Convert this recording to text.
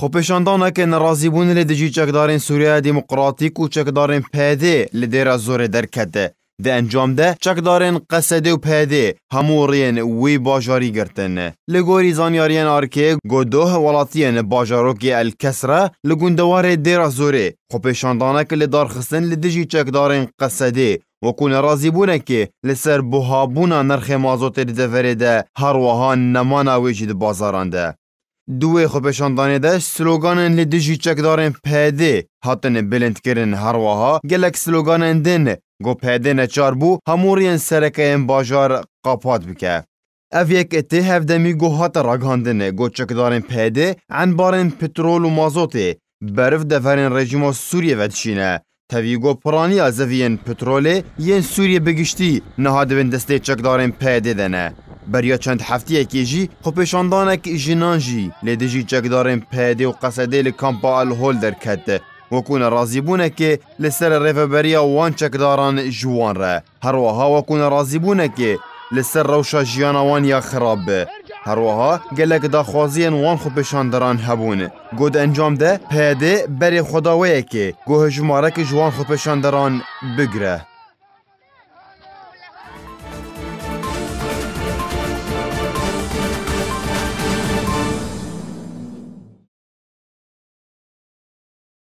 خو پېښندونه کې ناراضيبون له د چکدارین سوریه دیموکراتیک او چکدارین پېدی له ډېر زور درکته د انجام ده چکدارین قصد او پېدی همورین وی باجاری ګرتن له ګورې ځانیارین ارکی ګودوه ولاتین باجارو کې الکسره له ګوندوارې ډېر زورې خو پېښندونه کې له دارخصن له د چکدارین قصد و کو ناراضی بونه کې لسر بوها بونه نرخ مازوت د فريده هر وهان نمانه وجد بازارنده دوی خو پیشان دانه ده سلوگان لی دجی چک دارن پیده حتن بلند کرن هرواها گلک سلوگان دن. گو پیده نچار بو همورین سرکه این باجار قاپاد بکه. او یک اتی هفده دمی گو حت راگاندن گو چک دارن پیده انبارن پترول و مازوتی برف دفرن رژیم سوریه ودشینه تاوی گو پرانی ازوی این پترولی یه سوریه بگشتی. نها دوین دسته چک دارن پیده دنه. بریا چند هفتیەکی ژی خۆپێشاندانێکی ژینانژی لێ دژی جەکدارێن پەدێ و قەسەدێ لە کامپا ئەلهۆل دەرکەت. وەکو نەڕازیبوونەکێ لەسەر ڕێڤەبەریا وان چەکداران ژوانڕە هەروەها وەکو نەڕازیبوونەکێ لەسەر ڕەوشە وان یا خراب هر وها گلک دا خوازین وان خۆپێشاندەران هەبوون. گۆد ئەنجامدە پەیەدێ بەرێ خۆداوەیەکێ. گۆهە جوان ژوان خۆپێشاندەران بگره